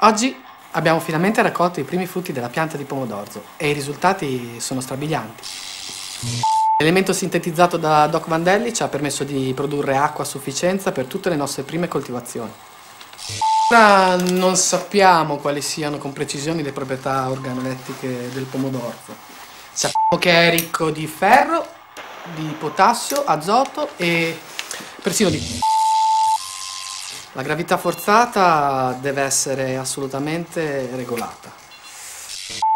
Oggi abbiamo finalmente raccolto i primi frutti della pianta di pomodorzo e i risultati sono strabilianti. L'elemento sintetizzato da Doc Vandelli ci ha permesso di produrre acqua a sufficienza per tutte le nostre prime coltivazioni. Ora non sappiamo quali siano con precisione le proprietà organolettiche del pomodorzo. Sappiamo che è ricco di ferro, di potassio, azoto e persino di... La gravità forzata deve essere assolutamente regolata.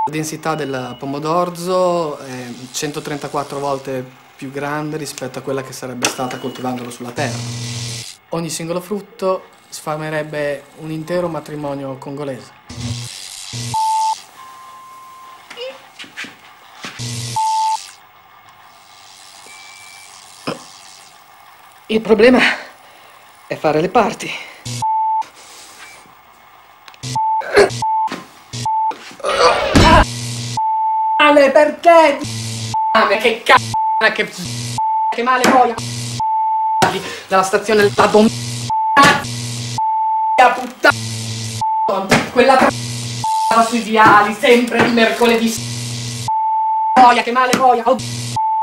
La densità del pomodorzo è 134 volte più grande rispetto a quella che sarebbe stata coltivandolo sulla terra. Ogni singolo frutto sfamerebbe un intero matrimonio congolese. Il problema fare le parti. Male perché? Ma che c***o che che male poi dalla stazione la dom puttana quella tra sui viali sempre il mercoledì boia che male boia oh,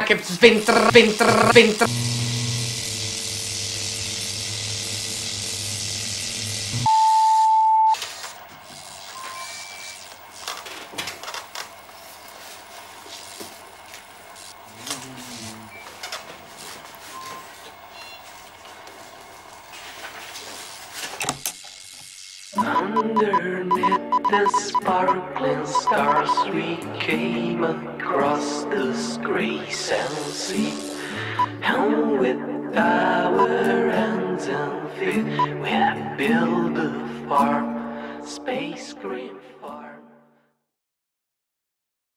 che sventra sventra sventra Underneath the sparkling stars, we came across this gray and sea. And with our hands and feet, we have built a farm, space green farm.